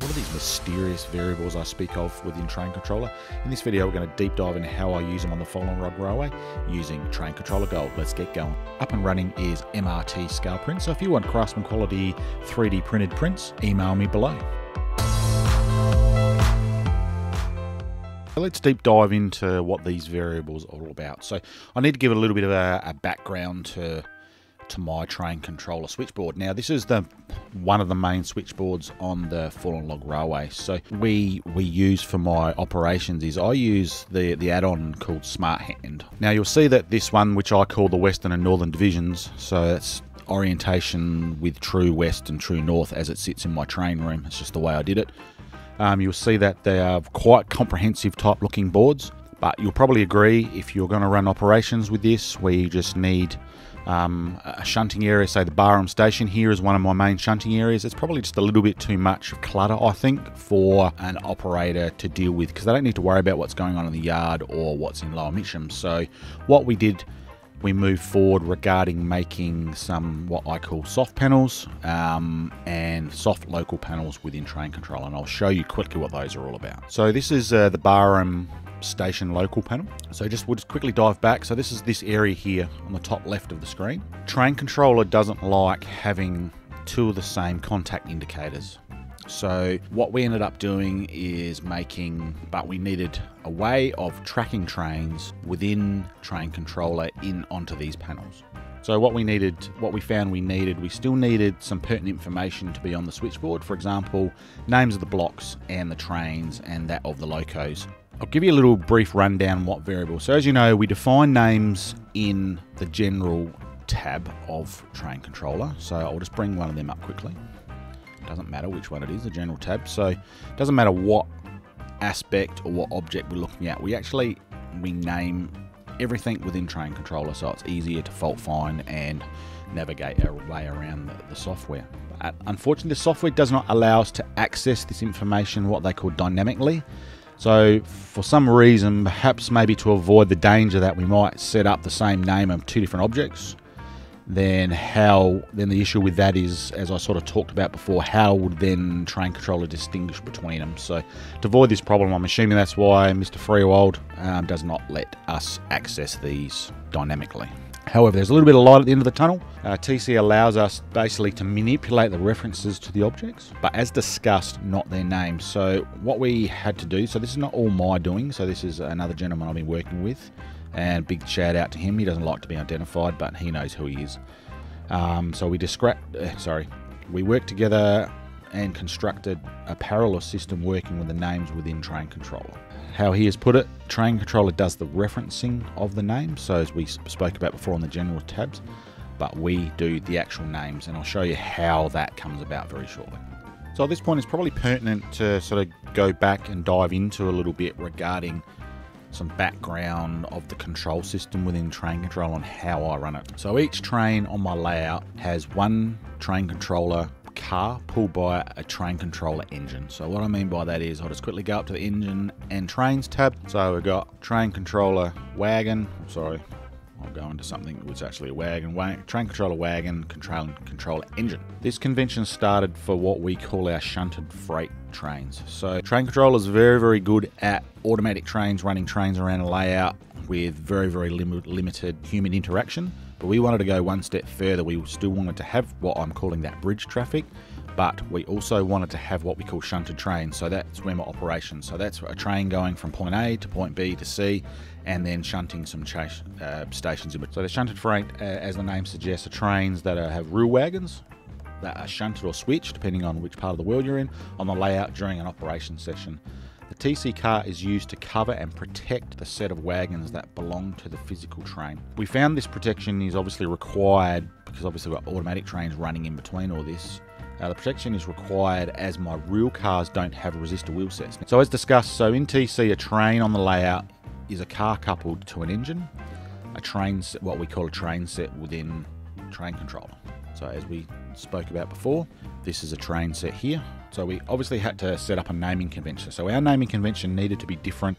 What are these mysterious variables I speak of within Train Controller? In this video, we're going to deep dive into how I use them on the Fallen Log Railway using Train Controller Gold. Let's get going. Up and running is MRT scale print. So if you want Craftsman quality 3D printed prints, email me below. let's deep dive into what these variables are all about. So I need to give a little bit of a, a background to to my train controller switchboard. Now this is the one of the main switchboards on the Fallen Log Railway. So we we use for my operations is I use the the add-on called SmartHand. Now you'll see that this one, which I call the Western and Northern divisions, so that's orientation with true west and true north as it sits in my train room. It's just the way I did it. Um, you'll see that they are quite comprehensive type looking boards, but you'll probably agree if you're going to run operations with this where you just need um, a shunting area, say the Barham station here is one of my main shunting areas. It's probably just a little bit too much clutter, I think, for an operator to deal with because they don't need to worry about what's going on in the yard or what's in Lower Mitcham. So, what we did we moved forward regarding making some what I call soft panels um, and soft local panels within train control and I'll show you quickly what those are all about. So this is uh, the Barham station local panel. So just we'll just quickly dive back. So this is this area here on the top left of the screen. Train controller doesn't like having two of the same contact indicators. So what we ended up doing is making, but we needed a way of tracking trains within train controller in onto these panels. So what we needed, what we found we needed, we still needed some pertinent information to be on the switchboard. For example, names of the blocks and the trains and that of the locos. I'll give you a little brief rundown what variables. So as you know, we define names in the general tab of train controller. So I'll just bring one of them up quickly doesn't matter which one it is, the general tab. So it doesn't matter what aspect or what object we're looking at. We actually rename everything within Train Controller so it's easier to fault find and navigate our way around the, the software. But unfortunately, the software does not allow us to access this information what they call dynamically. So for some reason, perhaps maybe to avoid the danger that we might set up the same name of two different objects, then how then the issue with that is as I sort of talked about before how would then train controller distinguish between them so to avoid this problem I'm assuming that's why Mr. Freiwald um, does not let us access these dynamically However, there's a little bit of light at the end of the tunnel. Uh, TC allows us basically to manipulate the references to the objects, but as discussed, not their names. So what we had to do, so this is not all my doing, so this is another gentleman I've been working with and big shout out to him. He doesn't like to be identified, but he knows who he is. Um, so we descri- uh, sorry, we worked together and constructed a parallel system working with the names within Train Controller. How he has put it, Train Controller does the referencing of the names, so as we spoke about before on the general tabs, but we do the actual names, and I'll show you how that comes about very shortly. So at this point, it's probably pertinent to sort of go back and dive into a little bit regarding some background of the control system within train control and how I run it. So each train on my layout has one train controller car pulled by a train controller engine. So what I mean by that is I'll just quickly go up to the engine and trains tab. So we've got train controller wagon, I'm sorry, I'll go into something that was actually a wagon, train controller wagon, control and controller engine. This convention started for what we call our shunted freight trains. So train controller is very, very good at automatic trains, running trains around a layout with very, very lim limited human interaction. But we wanted to go one step further. We still wanted to have what I'm calling that bridge traffic, but we also wanted to have what we call shunted trains. So that's REMA operations. So that's a train going from point A to point B to C, and then shunting some uh, stations in between. So the shunted freight, uh, as the name suggests, are trains that are, have rear wagons that are shunted or switched, depending on which part of the world you're in, on the layout during an operation session. TC car is used to cover and protect the set of wagons that belong to the physical train. We found this protection is obviously required because obviously we've got automatic trains running in between all this. Uh, the protection is required as my real cars don't have resistor wheel sets. So as discussed, so in TC a train on the layout is a car coupled to an engine, a train set, what we call a train set within train controller. So as we spoke about before, this is a train set here. So we obviously had to set up a naming convention. So our naming convention needed to be different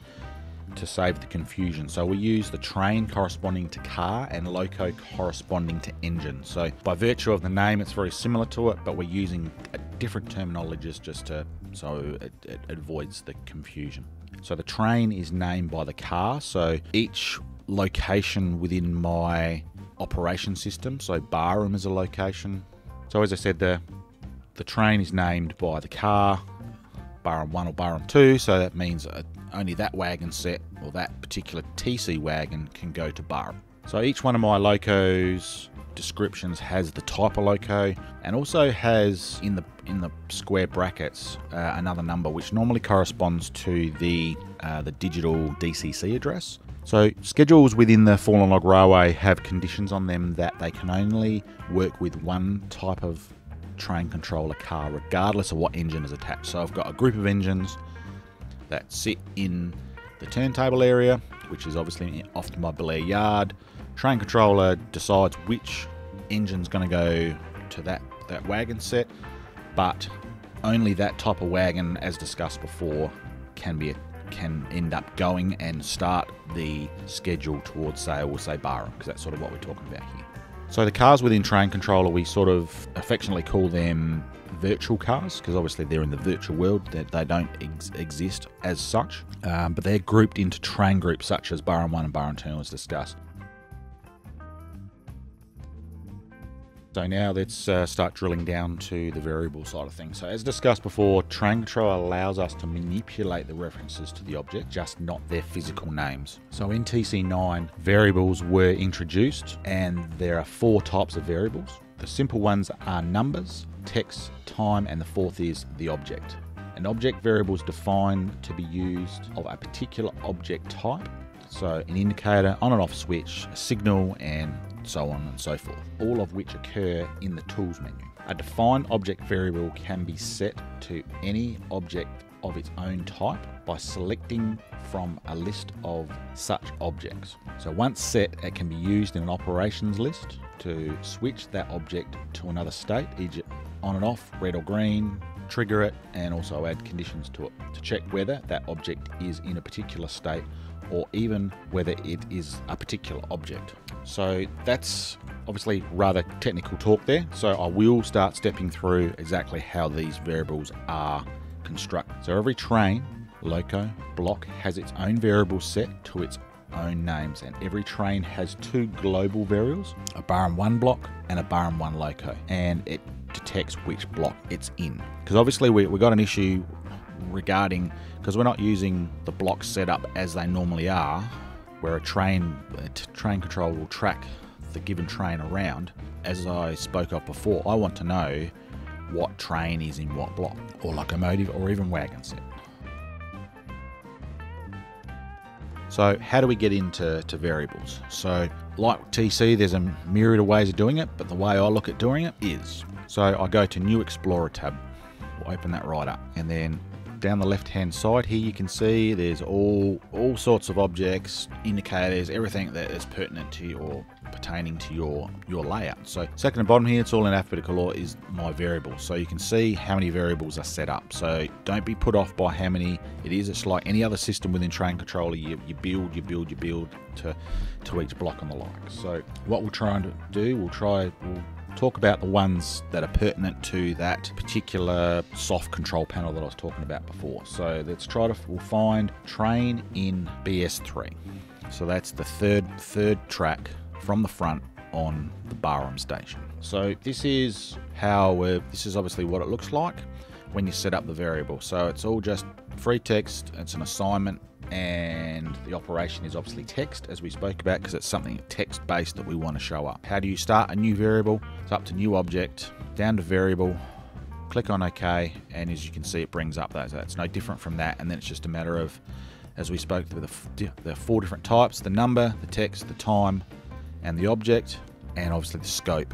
to save the confusion. So we use the train corresponding to car and loco corresponding to engine. So by virtue of the name, it's very similar to it, but we're using a different terminologies just to so it, it avoids the confusion. So the train is named by the car. So each location within my operation system. So Barham is a location. So as I said, the the train is named by the car, Barham 1 or Barham 2, so that means only that wagon set or that particular TC wagon can go to Barham. So each one of my locos descriptions has the type of loco and also has in the in the square brackets uh, another number which normally corresponds to the uh, the digital DCC address. So schedules within the Fallen Log Railway have conditions on them that they can only work with one type of train controller car regardless of what engine is attached. So I've got a group of engines that sit in the turntable area which is obviously off to my Belair yard train controller decides which engine's going to go to that, that wagon set, but only that type of wagon, as discussed before, can be can end up going and start the schedule towards, say, we'll say Barham, because that's sort of what we're talking about here. So the cars within Train Controller, we sort of affectionately call them virtual cars because obviously they're in the virtual world that they don't ex exist as such um, but they're grouped into train groups such as Barham 1 and Barham 2 as discussed So now let's uh, start drilling down to the variable side of things. So as discussed before, train control allows us to manipulate the references to the object, just not their physical names. So in TC9, variables were introduced and there are four types of variables. The simple ones are numbers, text, time, and the fourth is the object. An object variable is defined to be used of a particular object type so an indicator, on and off switch, a signal, and so on and so forth, all of which occur in the tools menu. A defined object variable can be set to any object of its own type by selecting from a list of such objects. So once set, it can be used in an operations list to switch that object to another state, e.g. on and off, red or green, trigger it, and also add conditions to it to check whether that object is in a particular state or even whether it is a particular object. So that's obviously rather technical talk there. So I will start stepping through exactly how these variables are constructed. So every train, loco, block has its own variable set to its own names and every train has two global variables, a Barham 1 block and a Barham 1 loco and it detects which block it's in. Because obviously we, we got an issue regarding because we're not using the blocks set up as they normally are, where a train train control will track the given train around. As I spoke of before, I want to know what train is in what block, or locomotive, or even wagon set. So how do we get into to variables? So like TC, there's a myriad of ways of doing it, but the way I look at doing it is, so I go to New Explorer tab, we'll open that right up, and then down the left hand side here you can see there's all all sorts of objects indicators everything that is pertinent to you or pertaining to your your layout. So second and bottom here it's all in alphabetical order is my variables so you can see how many variables are set up. So don't be put off by how many it is it's like any other system within train controller you, you build you build you build to to each block and the like. So what we'll try and do we'll try we'll talk about the ones that are pertinent to that particular soft control panel that I was talking about before. So let's try to we'll find train in BS3. So that's the third third track from the front on the Barham station. So this is how this is obviously what it looks like when you set up the variable. So it's all just free text. It's an assignment and the operation is obviously text as we spoke about because it's something text based that we want to show up. How do you start a new variable? It's up to new object, down to variable, click on OK, and as you can see it brings up those. It's no different from that and then it's just a matter of, as we spoke, the, the four different types, the number, the text, the time, and the object, and obviously the scope.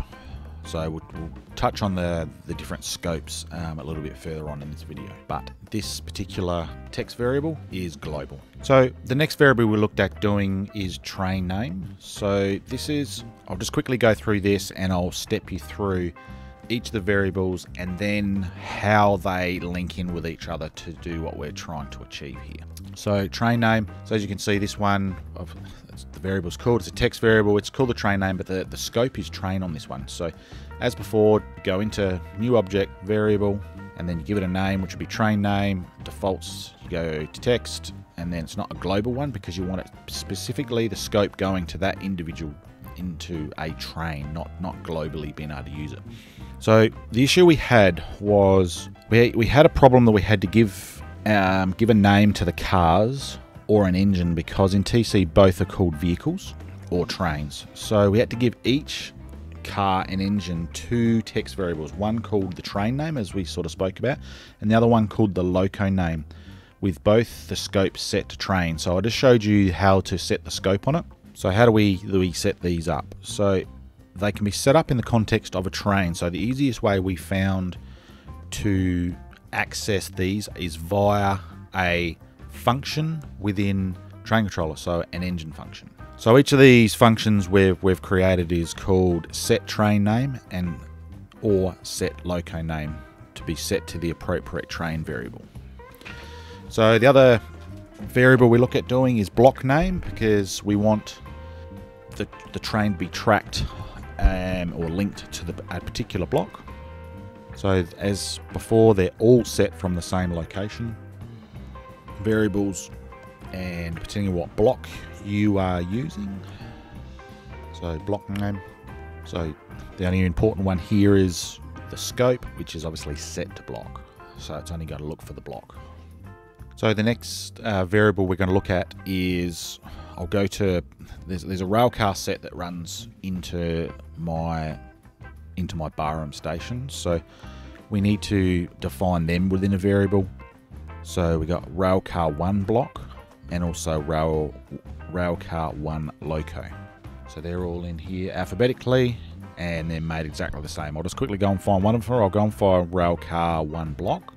So we'll, we'll touch on the, the different scopes um, a little bit further on in this video. But this particular text variable is global. So the next variable we looked at doing is train name. So this is, I'll just quickly go through this and I'll step you through each of the variables and then how they link in with each other to do what we're trying to achieve here. So train name, so as you can see this one, the variable's called, it's a text variable, it's called the train name, but the, the scope is train on this one. So as before, go into new object, variable, and then you give it a name, which would be train name, defaults, you go to text, and then it's not a global one because you want it specifically the scope going to that individual into a train, not not globally being able to use it. So the issue we had was we, we had a problem that we had to give um, give a name to the cars or an engine because in TC both are called vehicles or trains. So we had to give each car and engine two text variables, one called the train name as we sort of spoke about, and the other one called the loco name with both the scopes set to train. So I just showed you how to set the scope on it. So how do we, do we set these up? So they can be set up in the context of a train. So the easiest way we found to access these is via a function within train controller, so an engine function. So each of these functions we've, we've created is called set train name and or set loco name to be set to the appropriate train variable. So the other variable we look at doing is block name because we want the, the train to be tracked um, or linked to the, a particular block. So as before, they're all set from the same location. Variables and depending on what block you are using. So block name. So the only important one here is the scope, which is obviously set to block. So it's only going to look for the block. So the next uh, variable we're going to look at is I'll go to there's there's a railcar set that runs into my into my Barham station. So we need to define them within a variable. So we got railcar one block and also rail railcar one loco. So they're all in here alphabetically and they're made exactly the same. I'll just quickly go and find one of them. I'll go and find railcar one block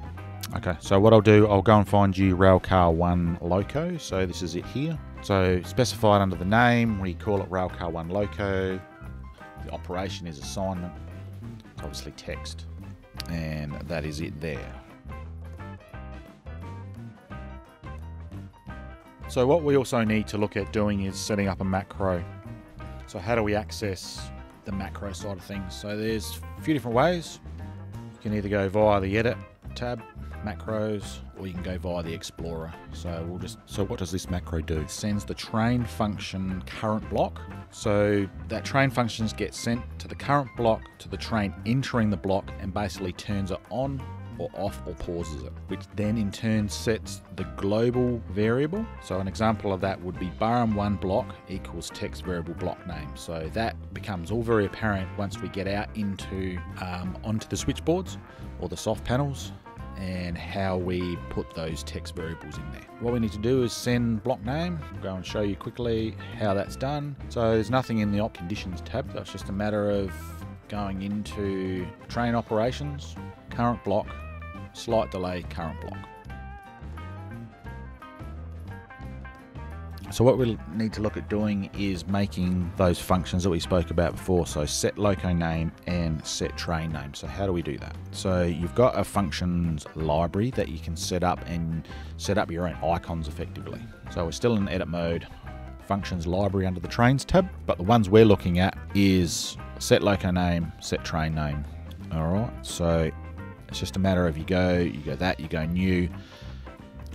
Okay, so what I'll do, I'll go and find you Railcar 1 Loco. So this is it here. So specified under the name, we call it Railcar 1 Loco. The operation is assignment. It's obviously text. And that is it there. So what we also need to look at doing is setting up a macro. So how do we access the macro side of things? So there's a few different ways. You can either go via the edit tab macros or you can go via the Explorer. So we'll just so what does this macro do? It sends the train function current block. So that train functions get sent to the current block to the train entering the block and basically turns it on or off or pauses it, which then in turn sets the global variable. So an example of that would be barham1 block equals text variable block name. So that becomes all very apparent once we get out into um, onto the switchboards or the soft panels and how we put those text variables in there. What we need to do is send block name. I'll go and show you quickly how that's done. So there's nothing in the op conditions tab. That's just a matter of going into train operations, current block, slight delay, current block. So what we need to look at doing is making those functions that we spoke about before. So set loco name and set train name. So how do we do that? So you've got a functions library that you can set up and set up your own icons effectively. So we're still in edit mode, functions library under the trains tab, but the ones we're looking at is set loco name, set train name. All right, so it's just a matter of you go, you go that, you go new,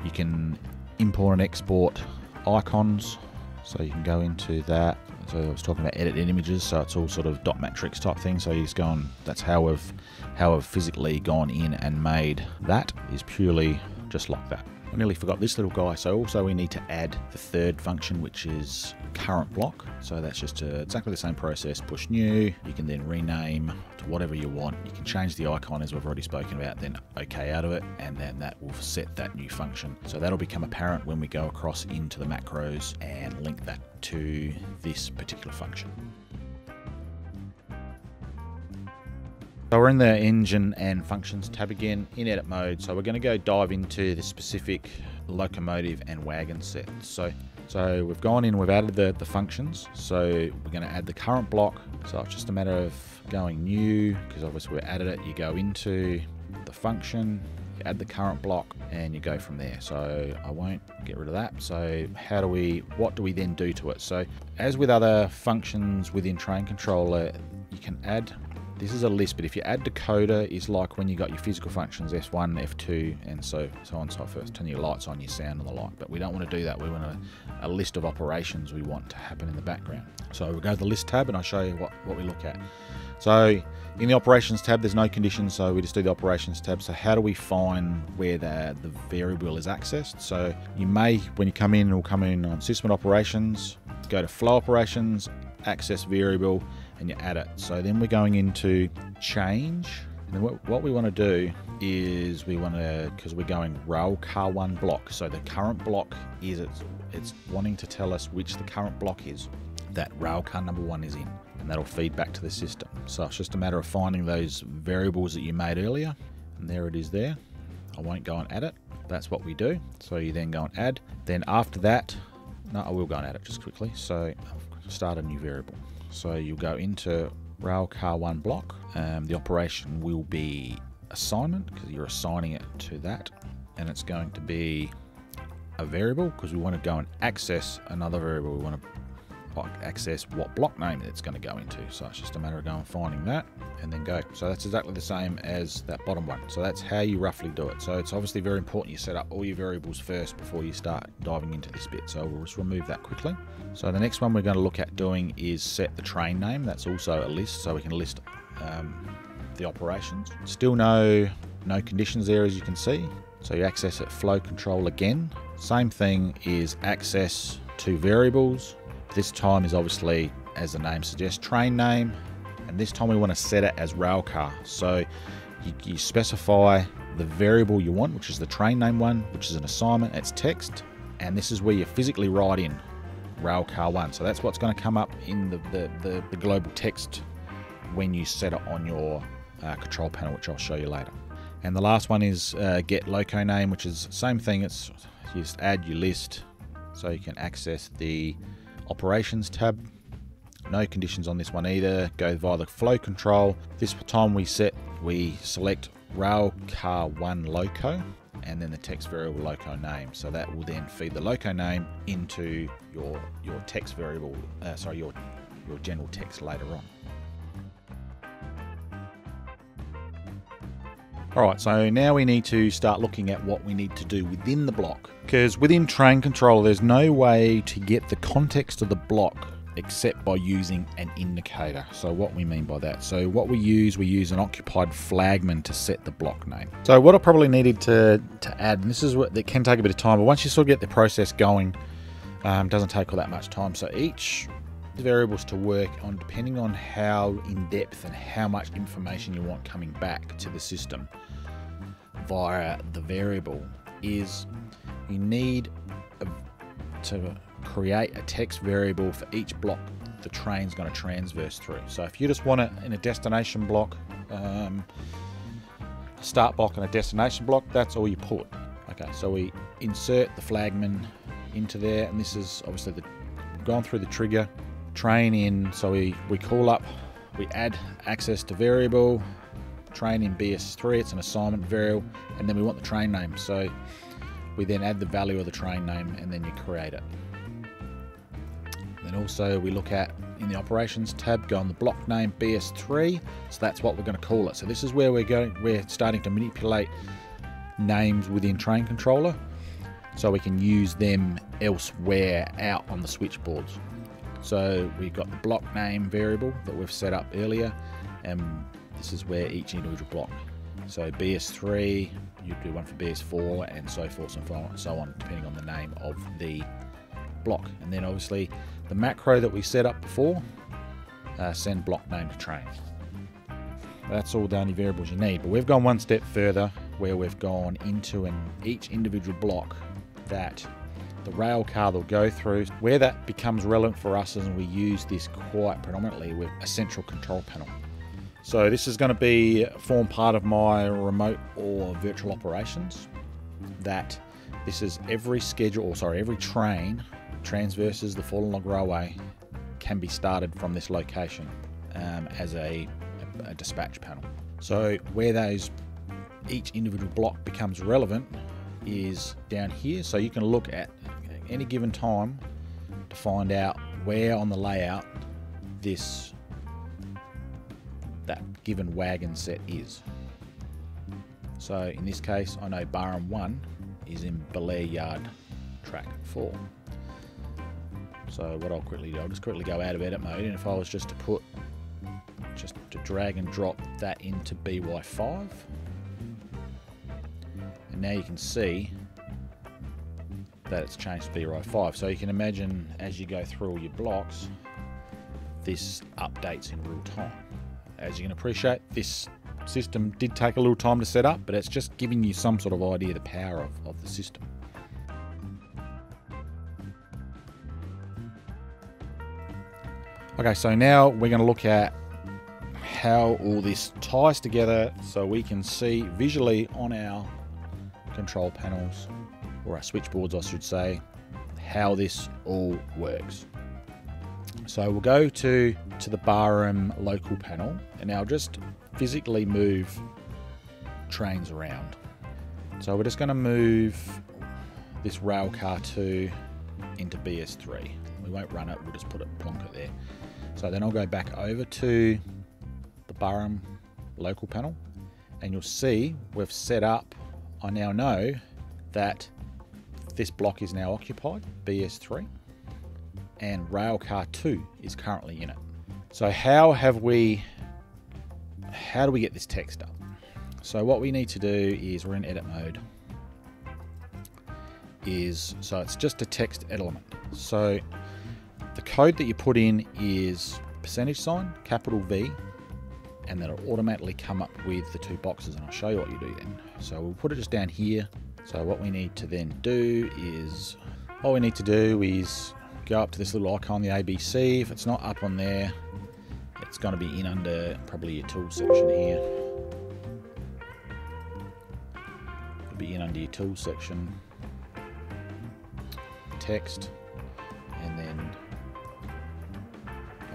you can import and export icons. So you can go into that. So I was talking about edit images, so it's all sort of dot matrix type thing. So he's gone. That's how we've how we've physically gone in and made that is purely just like that. I nearly forgot this little guy. So also we need to add the third function, which is current block. So that's just a, exactly the same process. Push new. You can then rename whatever you want. You can change the icon as we've already spoken about, then OK out of it, and then that will set that new function. So that'll become apparent when we go across into the macros and link that to this particular function. So we're in the engine and functions tab again in edit mode. So we're going to go dive into the specific locomotive and wagon set. So So we've gone in, we've added the, the functions. So we're going to add the current block. So it's just a matter of going new, because obviously we added it. You go into the function, you add the current block, and you go from there. So I won't get rid of that. So how do we, what do we then do to it? So as with other functions within Train Controller, you can add this is a list, but if you add decoder, is like when you got your physical functions F1, F2, and so so on and so forth. Turn your lights on, your sound, and the like. But we don't want to do that. We want a, a list of operations we want to happen in the background. So we'll go to the list tab, and I'll show you what what we look at. So in the operations tab, there's no conditions, so we just do the operations tab. So how do we find where the, the variable is accessed? So you may, when you come in, will come in on system operations, go to flow operations, access variable, and you add it. So then we're going into change. And what, what we want to do is we want to, because we're going rail car one block. So the current block is, it's, it's wanting to tell us which the current block is that rail car number one is in. And that'll feed back to the system. So it's just a matter of finding those variables that you made earlier. And there it is there. I won't go and add it. That's what we do. So you then go and add. Then after that, no, I will go and add it just quickly. So start a new variable. So you'll go into rail car one block. Um, the operation will be assignment because you're assigning it to that. And it's going to be a variable because we want to go and access another variable. We want to access what block name it's going to go into. So it's just a matter of going and finding that and then go. So that's exactly the same as that bottom one. So that's how you roughly do it. So it's obviously very important you set up all your variables first before you start diving into this bit. So we'll just remove that quickly. So the next one we're going to look at doing is set the train name. That's also a list, so we can list um, the operations. Still no, no conditions there as you can see. So you access it flow control again. Same thing is access to variables. This time is obviously, as the name suggests, train name. And this time we want to set it as railcar. So you, you specify the variable you want, which is the train name one, which is an assignment, it's text. And this is where you physically write in railcar one. So that's what's going to come up in the, the, the, the global text when you set it on your uh, control panel, which I'll show you later. And the last one is uh, get loco name, which is same thing. It's you just add your list so you can access the operations tab. No conditions on this one either. Go via the flow control. This time we set, we select rail car one loco and then the text variable loco name. So that will then feed the loco name into your your text variable, uh, sorry, your your general text later on. Alright, so now we need to start looking at what we need to do within the block. Because within Train Controller, there's no way to get the context of the block except by using an indicator. So what we mean by that. So what we use, we use an occupied flagman to set the block name. So what I probably needed to, to add, and this is what that can take a bit of time, but once you sort of get the process going, um, doesn't take all that much time. So each variables to work on depending on how in depth and how much information you want coming back to the system via the variable is you need a, to create a text variable for each block the train's going to transverse through. So if you just want it in a destination block, um, start block and a destination block, that's all you put. Okay, so we insert the flagman into there, and this is obviously the gone through the trigger, train in, so we, we call up, we add access to variable, train in BS3, it's an assignment variable, and then we want the train name. So we then add the value of the train name and then you create it. Then also we look at in the operations tab, go on the block name BS3. So that's what we're going to call it. So this is where we're going, we're starting to manipulate names within train controller so we can use them elsewhere out on the switchboards. So we've got the block name variable that we've set up earlier and this is where each individual block. So BS3, you do one for BS4 and so forth and so on depending on the name of the block. And then obviously the macro that we set up before, uh, send block name to train. That's all the only variables you need. But we've gone one step further where we've gone into an each individual block that the rail car will go through. Where that becomes relevant for us is we use this quite predominantly with a central control panel. So this is going to be form part of my remote or virtual operations that this is every schedule, or sorry, every train transverses, the fallen log railway, can be started from this location um, as a, a dispatch panel. So where those each individual block becomes relevant is down here. So you can look at any given time to find out where on the layout this that given wagon set is. So in this case, I know Barham 1 is in Belair Yard track 4. So what I'll quickly do, I'll just quickly go out of edit mode, and if I was just to put, just to drag and drop that into BY5, and now you can see that it's changed to BY5. So you can imagine as you go through all your blocks, this updates in real time. As you can appreciate, this system did take a little time to set up, but it's just giving you some sort of idea the power of, of the system. Okay, so now we're going to look at how all this ties together so we can see visually on our control panels, or our switchboards I should say, how this all works. So we'll go to, to the Barham local panel and I'll just physically move trains around. So we're just going to move this rail car 2 into BS3. We won't run it, we'll just put it plonk it there. So then I'll go back over to the Barham local panel and you'll see we've set up, I now know that this block is now occupied, BS3, and Railcar 2 is currently in it. So how have we, how do we get this text up? So what we need to do is we're in edit mode is, so it's just a text element. So the code that you put in is percentage sign, capital V, and then it'll automatically come up with the two boxes and I'll show you what you do then. So we'll put it just down here. So what we need to then do is, all we need to do is go up to this little icon, the ABC. If it's not up on there, it's going to be in under probably your tool section here. It'll be in under your tool section. Text.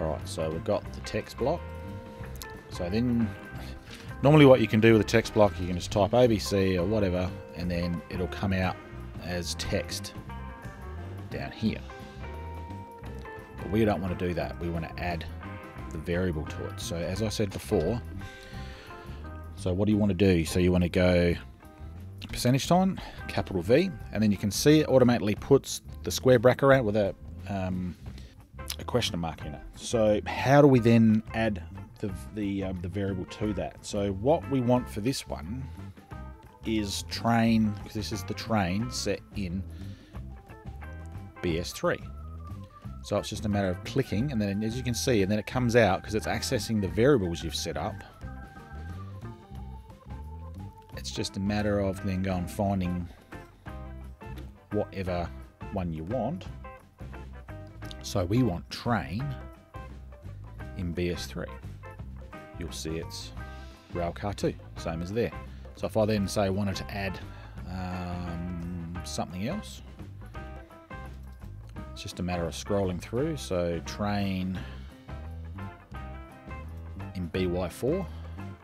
Alright, so we've got the text block. So then, normally what you can do with a text block, you can just type ABC or whatever, and then it'll come out as text down here. But we don't want to do that. We want to add the variable to it. So as I said before, so what do you want to do? So you want to go percentage sign, capital V, and then you can see it automatically puts the square bracket around with a um, question mark in it. So how do we then add the, the, um, the variable to that? So what we want for this one is train, because this is the train set in BS3. So it's just a matter of clicking, and then as you can see, and then it comes out because it's accessing the variables you've set up. It's just a matter of then going finding whatever one you want so we want train in BS3. You'll see it's railcar 2, same as there. So if I then say I wanted to add um, something else, it's just a matter of scrolling through. So train in BY4,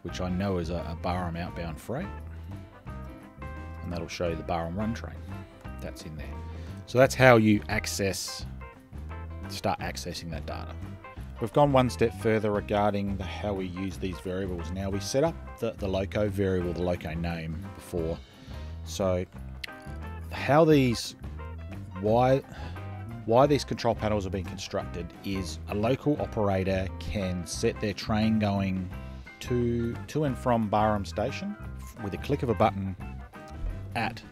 which I know is a, a Barham outbound freight. And that'll show you the Barham run train. That's in there. So that's how you access start accessing that data. We've gone one step further regarding the, how we use these variables. Now we set up the, the loco variable, the loco name before. So how these, why, why these control panels are being constructed is a local operator can set their train going to, to and from Barham Station with a click of a button at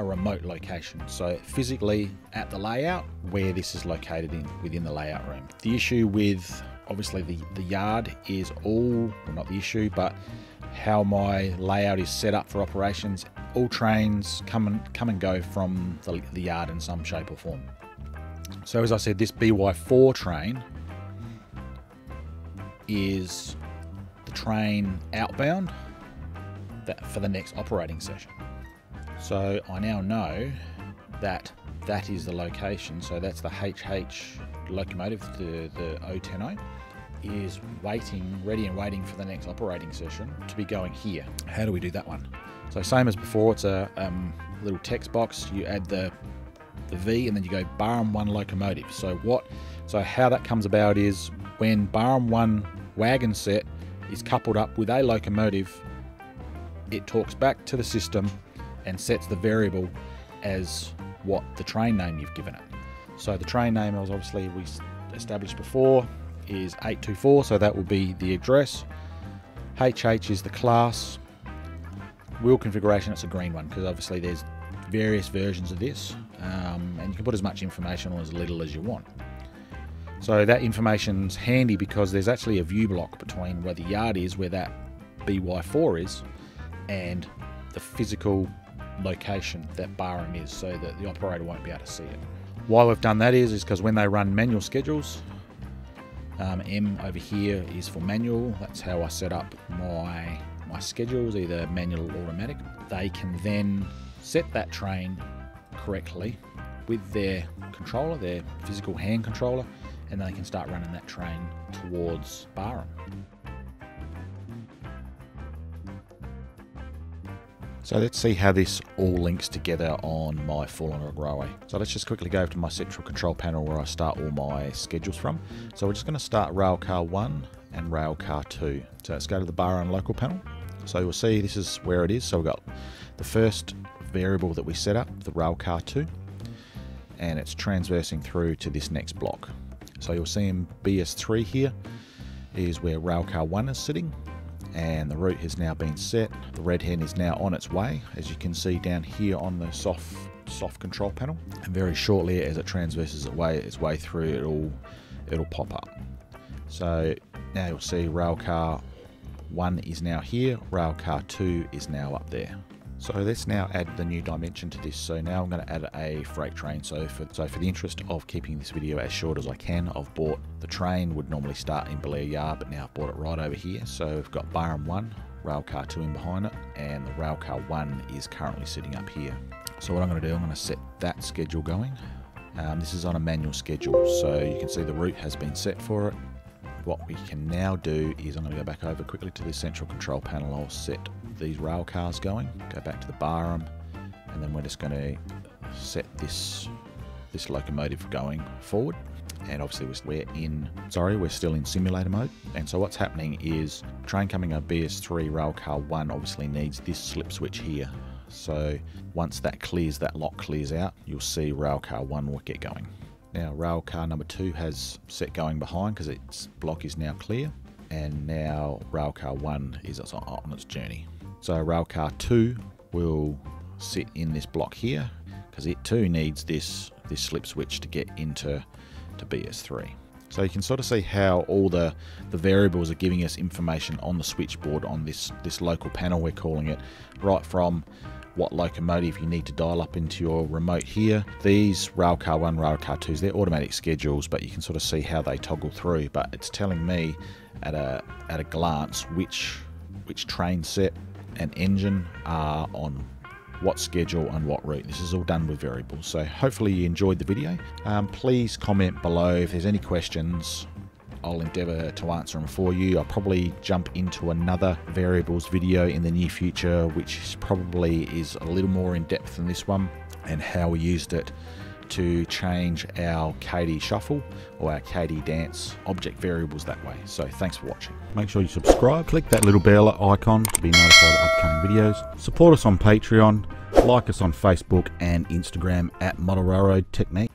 a remote location. So physically at the layout where this is located in within the layout room. The issue with obviously the, the yard is all, well not the issue, but how my layout is set up for operations. All trains come and come and go from the, the yard in some shape or form. So as I said, this BY4 train is the train outbound that for the next operating session. So I now know that that is the location. So that's the HH locomotive, the, the 010 is waiting, ready and waiting for the next operating session to be going here. How do we do that one? So same as before, it's a um, little text box. You add the the V and then you go Barham 1 locomotive. So what? So how that comes about is when Barham 1 wagon set is coupled up with a locomotive, it talks back to the system and sets the variable as what the train name you've given it. So the train name was obviously we established before is 824, so that will be the address. HH is the class. Wheel configuration, it's a green one because obviously there's various versions of this um, and you can put as much information or as little as you want. So that information's handy because there's actually a view block between where the yard is, where that BY4 is, and the physical location that Barham is so that the operator won't be able to see it. Why we've done that is is because when they run manual schedules, um, M over here is for manual. That's how I set up my my schedules, either manual or automatic. They can then set that train correctly with their controller, their physical hand controller, and they can start running that train towards Barham. So let's see how this all links together on my Fallen Log Railway. So let's just quickly go over to my central control panel where I start all my schedules from. So we're just going to start Railcar 1 and Railcar 2. So let's go to the Barham local panel. So you'll see this is where it is. So we've got the first variable that we set up, the Railcar 2, and it's transversing through to this next block. So you'll see in BS3 here is where Railcar 1 is sitting, and the route has now been set. The red hen is now on its way, as you can see down here on the soft soft control panel. And very shortly, as it transverses its way its way through, it'll it'll pop up. So now you'll see railcar one is now here, railcar two is now up there. So let's now add the new dimension to this. So now I'm going to add a freight train. So for, so for the interest of keeping this video as short as I can, I've bought the train would normally start in Belair Yard, but now I've bought it right over here. So we've got Barham 1, Railcar 2 in behind it, and the Railcar 1 is currently sitting up here. So what I'm going to do, I'm going to set that schedule going. Um, this is on a manual schedule, so you can see the route has been set for it. What we can now do is I'm going to go back over quickly to the central control panel. I'll set these rail cars going. Go back to the Barham, and then we're just going to set this this locomotive going forward. And obviously we're in, sorry, we're still in simulator mode. And so what's happening is train coming up BS3 railcar 1 obviously needs this slip switch here. So once that clears, that lock clears out, you'll see railcar 1 will get going. Now railcar number 2 has set going behind because its block is now clear. And now railcar 1 is on its journey. So railcar 2 will sit in this block here because it too needs this, this slip switch to get into to BS3. So you can sort of see how all the, the variables are giving us information on the switchboard on this, this local panel we're calling it, right from what locomotive you need to dial up into your remote here. These Railcar 1, Railcar 2s, they're automatic schedules, but you can sort of see how they toggle through. But it's telling me at a, at a glance which, which train set and engine are on what schedule and what route. This is all done with variables. So hopefully you enjoyed the video. Um, please comment below if there's any questions. I'll endeavour to answer them for you. I'll probably jump into another variables video in the near future, which probably is a little more in depth than this one and how we used it to change our KD shuffle or our KD dance object variables that way. So thanks for watching. Make sure you subscribe, click that little bell icon to be notified of upcoming videos. Support us on Patreon, like us on Facebook and Instagram at Model Railroad Technique.